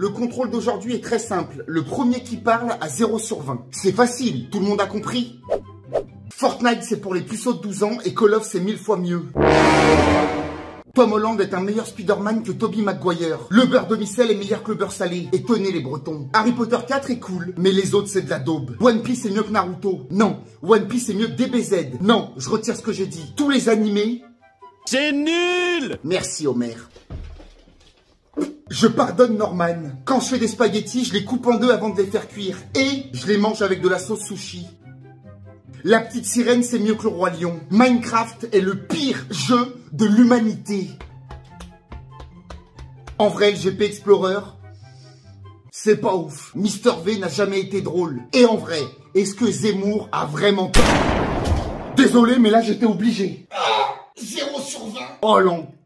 Le contrôle d'aujourd'hui est très simple. Le premier qui parle a 0 sur 20. C'est facile, tout le monde a compris Fortnite c'est pour les puceaux de 12 ans et Call of c'est mille fois mieux. Tom Holland est un meilleur Spider-Man que Tobey Maguire. Le beurre de micelle est meilleur que le beurre salé. Et tenez les bretons. Harry Potter 4 est cool, mais les autres c'est de la daube. One Piece est mieux que Naruto. Non. One Piece est mieux que DBZ. Non, je retire ce que j'ai dit. Tous les animés... C'est nul Merci Homer. Je pardonne Norman. Quand je fais des spaghettis, je les coupe en deux avant de les faire cuire. Et je les mange avec de la sauce sushi. La petite sirène, c'est mieux que le roi lion. Minecraft est le pire jeu de l'humanité. En vrai, le Explorer, c'est pas ouf. Mister V n'a jamais été drôle. Et en vrai, est-ce que Zemmour a vraiment Désolé, mais là j'étais obligé. 0 sur 20. Oh l'enculé